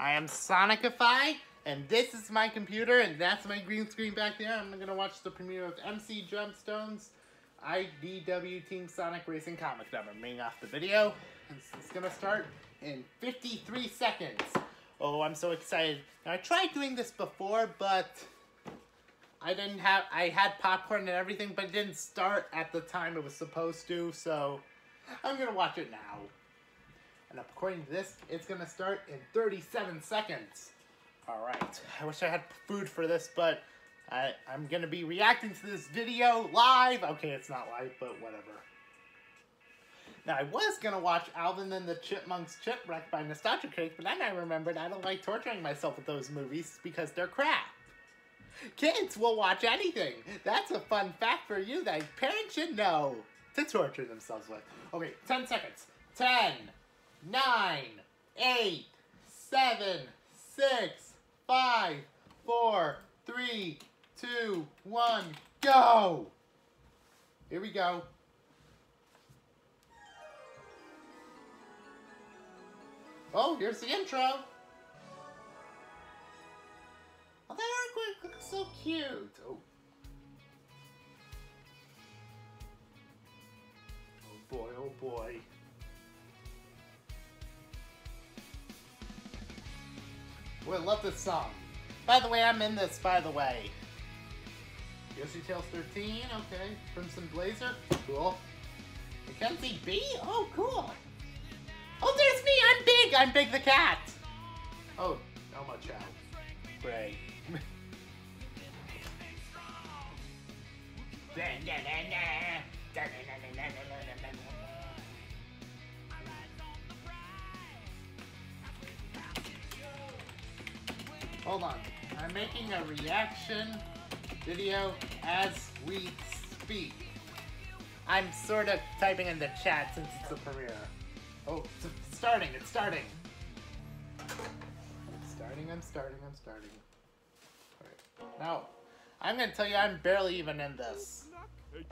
I am Sonicify, and this is my computer, and that's my green screen back there. I'm gonna watch the premiere of MC Gemstone's IDW Team Sonic Racing comic I'm bringing off the video. It's, it's gonna start in 53 seconds. Oh, I'm so excited. Now, I tried doing this before, but I didn't have, I had popcorn and everything, but it didn't start at the time it was supposed to, so I'm gonna watch it now. And according to this, it's gonna start in 37 seconds. Alright, I wish I had food for this, but I, I'm gonna be reacting to this video live. Okay, it's not live, but whatever. Now, I was gonna watch Alvin and the Chipmunks Chipwreck by Nostalgia Critic, but then I remembered I don't like torturing myself with those movies because they're crap. Kids will watch anything. That's a fun fact for you that parents should know to torture themselves with. Okay, 10 seconds. 10, 9, 8, 7, 6, 5, 4, 3, 2, 1, go! Here we go. Oh, here's the intro. Oh, that artwork looks so cute. Oh. Oh boy, oh boy. I love this song. By the way, I'm in this, by the way. Yoshi Tales 13, okay. Crimson Blazer, cool. Mackenzie B, oh, cool. Oh, there's me, I'm Big, I'm Big the Cat. Oh, Elma Chow. Great. Making a reaction video as we speak. I'm sort of typing in the chat since it's a premiere. Oh, it's starting, it's starting. It's starting, I'm starting, I'm starting. Alright. Now, I'm gonna tell you I'm barely even in this.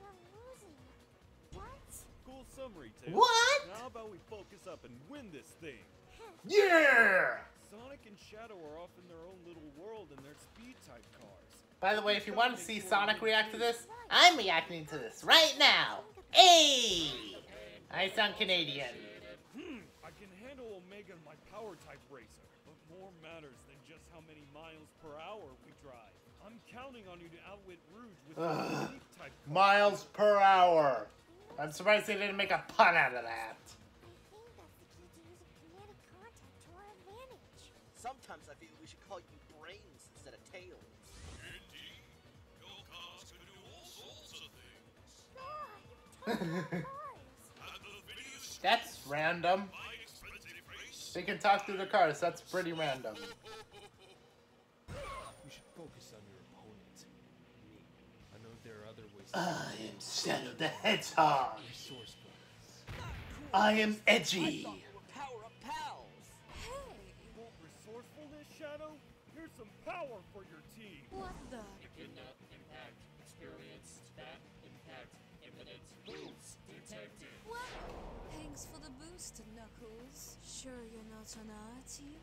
We're losing. What? Cool summary, Tails. What? How about we focus up and win this thing? Yeah! Sonic and Shadow are off in their own little world in their speed type cars. By the way, if you want to see Sonic react to this, I'm reacting to this right now. Hey! I sound Canadian. Hmm, I can handle Omega in my power type racer, but more matters than just how many miles per hour we drive. I'm counting on you to outwit Rouge with Ugh. type. Miles per hour. I'm surprised they didn't make a pun out of that. I think that's the key to using kinetic contact to our advantage. Sometimes I feel we should call you brains instead of tails. That's random. my expensive race. They can talk through the cars. That's pretty random. You should focus on your opponent. I know there are other ways I am Shadow the Hedgehog. I am edgy. Power up pals! Hey, Want resourcefulness, Shadow? Here's some power for your team. what the? Echidna impact experience stat Thanks for the boost, Knuckles. Sure you're not an arty?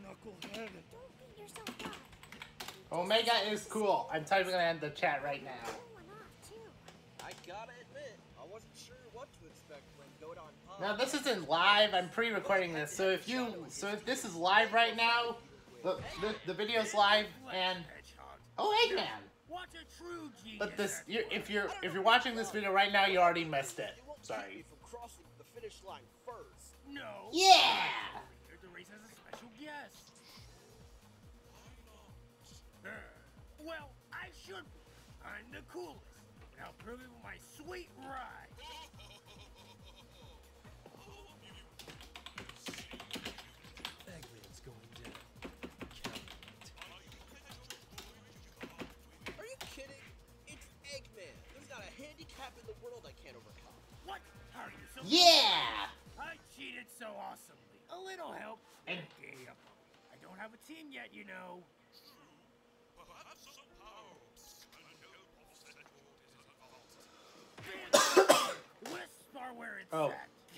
Knucklehead. Don't beat yourself up. Omega is cool. I'm typing it in the chat right now. Oh, Going off, too. I gotta admit, I wasn't sure what to expect when Dodon Pa. Now this isn't live. I'm pre-recording this, so if you, so if this is live right now, the the, the video's live and oh Eggman. Watch a true genius. But this, you if you're if you're watching this video right now, you already missed it. It won't keep Sorry. Me from crossing the finish line first. No. Yeah. The race has a special guest. Well, I should be. I'm the coolest. And I'll prove it with my sweet ride. Some Yeah! I cheated so awesomely. A little help. And- Okay, I don't have a team yet, you know. Whisper where it's Oh,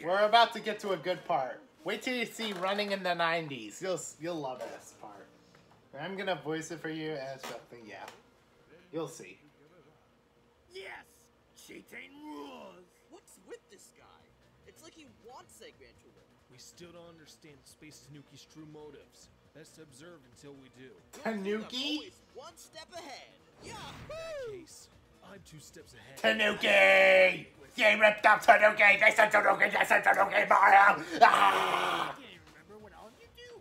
we're about to get to a good part. Wait till you see Running in the 90s. You'll you'll love this part. I'm gonna voice it for you as something, yeah. You'll see. Yes! Cheating rules! What's with this guy? It's like he wants Eggman to win. We still don't understand Space Tanuki's true motives. Best to observe until we do. Tanuki? one step ahead. Yahoo! case, I'm two steps ahead. Tanuki! They ripped up Tanuki! They said Tanuki! They said Tanuki! Mario! Ah! I can't even remember what all you do.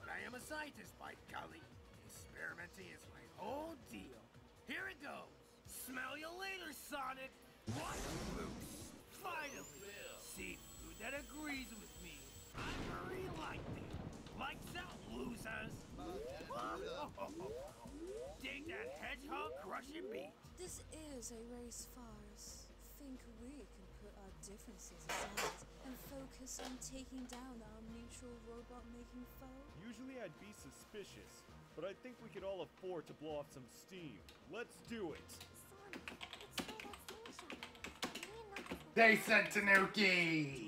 But I am a scientist, by golly. Experimenting is my whole deal. Here it goes. Smell you later, Sonic. What? Loose. Finally. See food that agrees with me. I'm very likely. Lights out, losers. Dig that hedgehog crushing beat. This is a race farce. Think we can put our differences aside and focus on taking down our mutual robot making foe? Usually I'd be suspicious, but I think we could all afford to blow off some steam. Let's do it. Sonic, let's throw that slingshot. Me and Knuckles will They said Tanuki!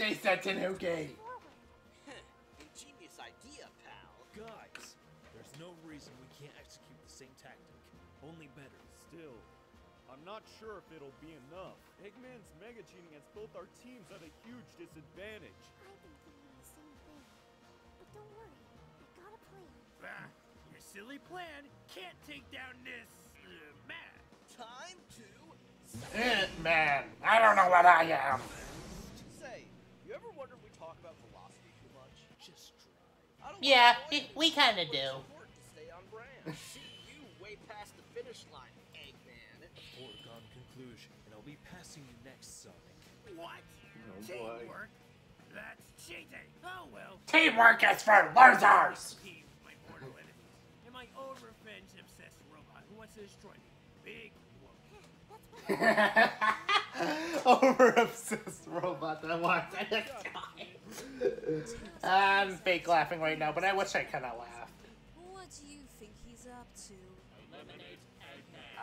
Split screen They said Tanuki! forward. Ingenious idea, pal. Guys, there's no reason we can't execute the same tactic. Only better. Still, I'm not sure if it'll be enough. Eggman's mega cheating has both our teams at a huge disadvantage. I've been thinking the same thing. But don't worry, I got a plan. Ah, your silly plan can't take down this uh, man. Time to Eh, man, I don't know what I am. Past the finish line, Eggman. Foregone conclusion. And I'll be passing you next, Sonic. What? boy. Teamwork? That's cheating. Oh well. Teamwork is for losers! My mortal enemies, and my own revenge-obsessed robot who wants to destroy me. Big whoop. That's what Over obsessed robot that wants to destroy. I'm fake laughing right now, but I wish I could have laughed. What do you think he's up to?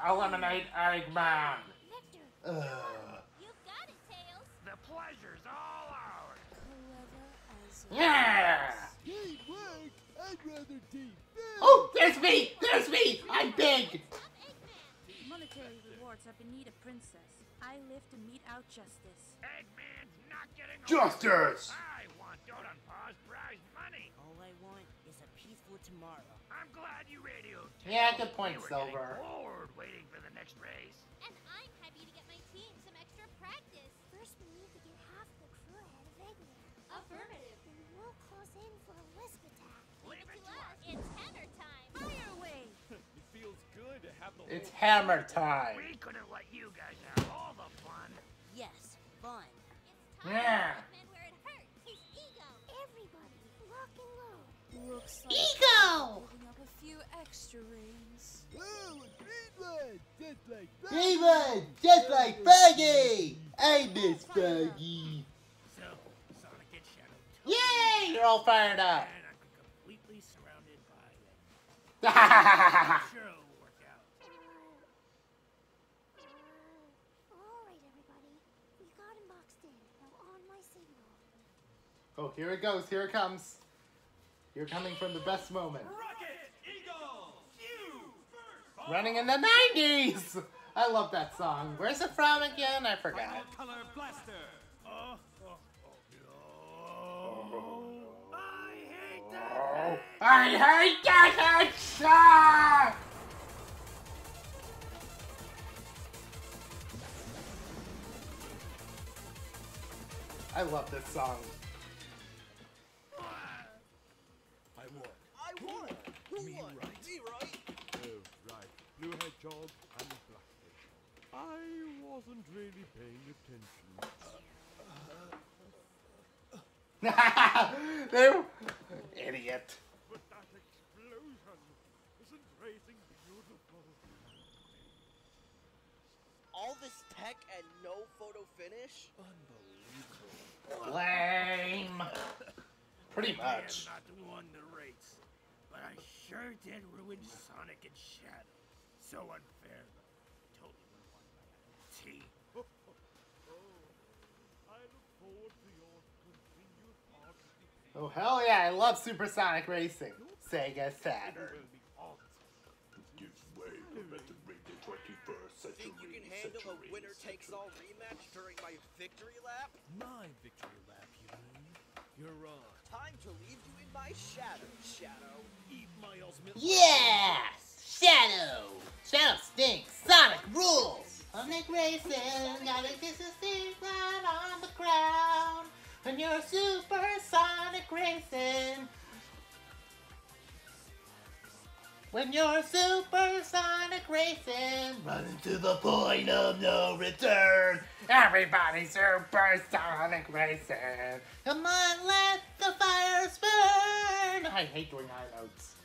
Eliminate Eggman. Victor, Ugh. you got it, Tails. The pleasure's all ours. Clever as a Yeah! Teamwork! I'd rather team Oh, there's me! There's me! I'm big! Monetary rewards are beneath a princess. I live to mete out justice. Eggman's not getting. Justice! Ah. Tomorrow. I'm glad you radioed. Yeah, good point, We were getting Silver. bored waiting for the next race. And I'm happy to get my team some extra practice. First, we need to get half the crew ahead of Eggman. Affirmative. Then we'll close in for a whisk attack. Leave it to us. It's hammer time. Fire away! It feels good to have the It's hammer time. We couldn't let you guys have all the fun. Yes, fun. It's time Yeah. Looks like Ego! picking up a few extra rings. Oh, a green one! Just like that! Even just like Froggy! I miss Froggy. So, Sonic gets Shadow Yay! You're all fired up. and I'm completely surrounded by them. Sure it'll work out. All right, everybody. We got him boxed in. Now on my signal. oh, here it goes. Here it comes. You're coming from the best moment. Rocket Eagle! You first! Running in the 90s! I love that song. Where's it from again? I forgot. Color Blaster! Oh, oh, oh. I hate that. I hate that headshot! I love this song. Hedgehog and Blaster. I wasn't really paying attention. They- Idiot. But that explosion! Isn't racing beautiful? all this tech and no photo finish? Unbelievable. Lame. Pretty Maybe I'm much. not the one to race, but I sure did ruin Sonic and Shadow. So unfair, though. Totally would have won by a T. Oh, I look forward to your continued positive Oh hell yeah! I love Supersonic Racing. Sega Saturn. Give way for better the 21st century. Think you can handle a winner takes all rematch during my victory lap? My victory lap, you mean? You're wrong. Time to leave you in my shadow, Shadow. Eat my ultimate. Yes! Shadow! Shadow stinks! Sonic rules! Sonic Racing, gotta kiss seat right on the ground. When you're supersonic racing. When you're supersonic racing, running to the point of no return. Everybody supersonic racing. Come on, let the fires burn. I hate doing high notes.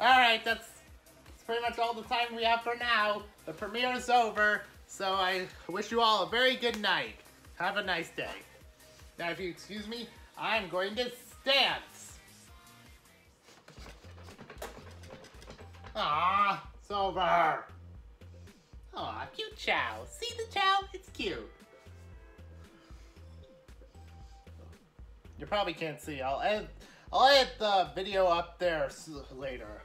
Alright, that's, that's pretty much all the time we have for now. The premiere is over, so I wish you all a very good night. Have a nice day. Now, if you excuse me, I'm going to stance. Ah, it's over. Aw, cute chow. See the chow? It's cute. You probably can't see. I'll edit, I'll edit the video up there later.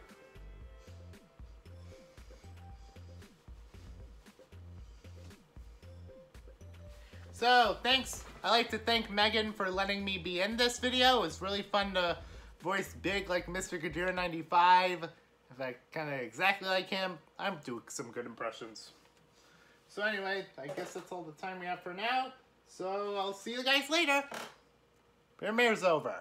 So, thanks. I like to thank Megan for letting me be in this video. It was really fun to voice big like Mr. Gadira 95. If I kind of exactly like him, I'm doing some good impressions. So anyway, I guess that's all the time we have for now. So I'll see you guys later. Premiere's over.